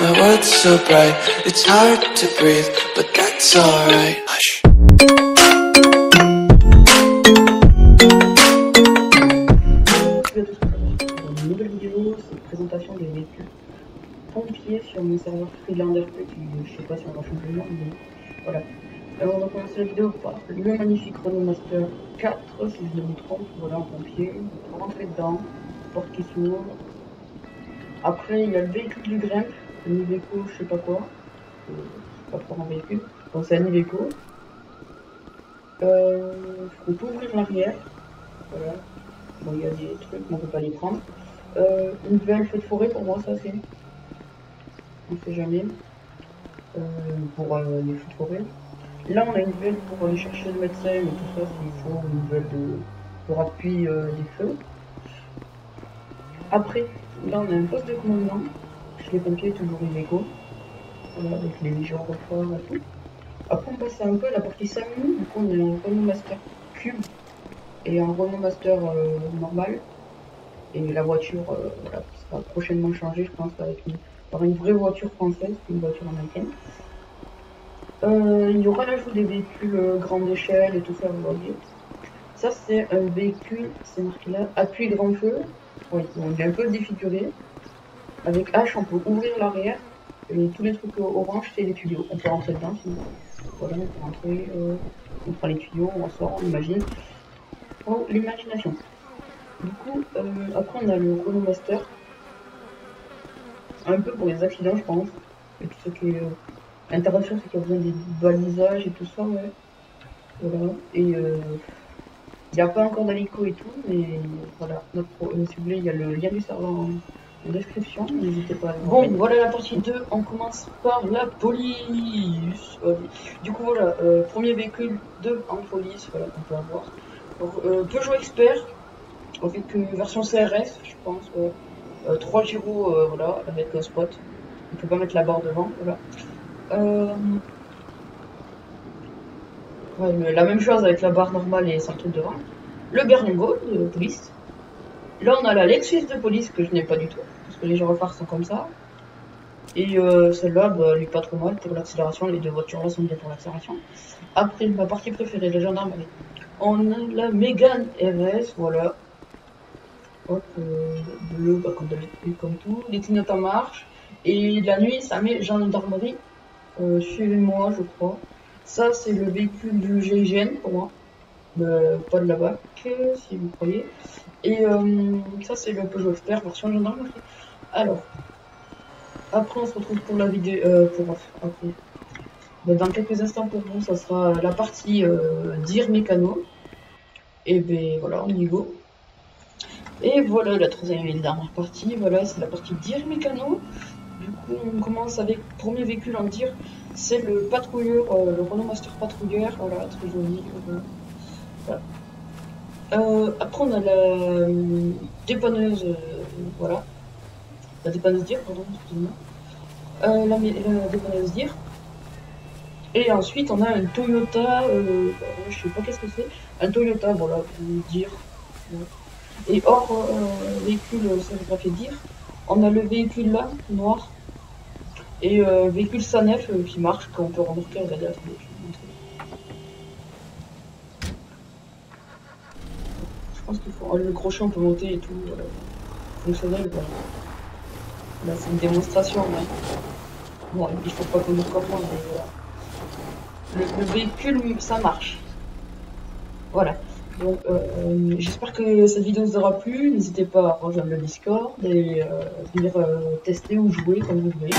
My world's so bright, it's hard to breathe, but that's alright. Hush. Une nouvelle vidéo, c'est une présentation des véhicules pompiers sur mon serveur Freelander qui, je sais pas si on va changer le nom, mais voilà. Alors on va commencer la vidéo par le magnifique Renault Master 4, si je ne me trompe, voilà, en pompier. On va rentrer dedans, porte qui s'ouvre. Après, il y a le véhicule du Grimp, le Niveco, je sais pas quoi. Euh, je sais pas trop un véhicule. Bon, c'est un Niveco. Euh, on peut ouvrir l'arrière. Voilà. Bon, il y a des trucs, mais on peut pas les prendre. Euh, une belle feu de forêt pour moi, ça c'est. On sait jamais. Euh, pour euh, les feux de forêt. Là, on a une belle pour aller chercher le médecin, mais tout ça, s'il faut une belle de, pour appui euh, des feux. Après, là, on a un poste de commandement. Les pompiers, toujours. Voilà, avec les légions refroids et tout. Après, on passe un peu à la partie SAMU. Du coup, on a un Renault Master Cube et un Renault Master euh, normal. Et la voiture, euh, sera prochainement changée, je pense, avec une, par une vraie voiture française, une voiture américaine. Euh, il y aura l'ajout des véhicules euh, grande échelle et tout ça, vous voyez. Ça, c'est un véhicule, c'est marqué là, appui grand feu. Oui, il est un peu défiguré. Avec H, on peut ouvrir l'arrière. Et tous les trucs orange, c'est les tuyaux. On peut rentrer dedans, sinon. Voilà, on peut rentrer, euh, on prend les tuyaux, on ressort, on imagine. Oh, l'imagination. Du coup, euh, après, on a le Renault Master. Un peu pour les accidents, je pense. Et tout ce qui est. Euh, c'est qu'il y a besoin des balisages et tout ça, ouais. Voilà. Et euh, il n'y a pas encore d'alico et tout, mais voilà. Notre si vous voulez, il y a le lien du serveur en description, n'hésitez pas à le Bon, voilà la partie 2, on commence par la police. Du coup, voilà, euh, premier véhicule de en police, voilà, qu'on peut avoir. Euh, Peugeot Expert, avec une version CRS, je pense, ouais. Euh, 3 gyros, euh, voilà, avec le spot. On peut pas mettre la barre devant, voilà. Ouais, la même chose avec la barre normale et sans truc devant. Le Berlingo de police. Là, on a la Lexus de police que je n'ai pas du tout, parce que les gyrophares phares sont comme ça. Et euh, celle-là, bah, elle est pas trop mal pour l'accélération. Les deux voitures-là sont bien pour l'accélération. Après, ma partie préférée, la gendarmerie. On a la Mégane RS, voilà. Hop, euh, bleu, bah, comme comme tout. Les clignotes en marche. Et la nuit, ça met gendarmerie euh, chez moi, je crois. Ça, c'est le véhicule du GIGN pour moi. Euh, pas de la BAC, si vous croyez. Et euh, ça, c'est le Peugeot Expert version gendarmerie. Alors, après, on se retrouve pour la vidéo. Euh, pour après. Dans quelques instants pour vous, ça sera la partie euh, dire mécano. Et ben voilà, on y go. Et voilà la troisième et dernière partie. Voilà, c'est la partie dire mécano. Du coup, on commence avec le premier véhicule en dire. C'est le patrouilleur, le Renault Master Patrouilleur. Voilà, très joli. Euh, après, on a la euh, dépanneuse, euh, voilà. La dépanneuse dire, pardon, la, la dépanneuse dire. Et ensuite, on a un Toyota, je sais pas qu'est-ce que c'est. Un Toyota, voilà, dire. Et hors véhicule euh, sérigraphié dire, on a le véhicule là, noir. Et véhicule Sanef qui marche, qu'on peut remorquer, regardez, attendez, je vais vous montrer. Je pense qu'il faut. Le crochet, on peut monter et tout. Voilà. Fonctionnel, c'est une démonstration. Mais... Bon, il faut pas nous comprenne, mais voilà. Le, le véhicule, ça marche. Voilà. Donc, euh, euh, j'espère que cette vidéo vous aura plu. N'hésitez pas à rejoindre le Discord et euh, venir euh, tester ou jouer comme vous voulez.